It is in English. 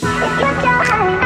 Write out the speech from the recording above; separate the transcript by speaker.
Speaker 1: It's you your.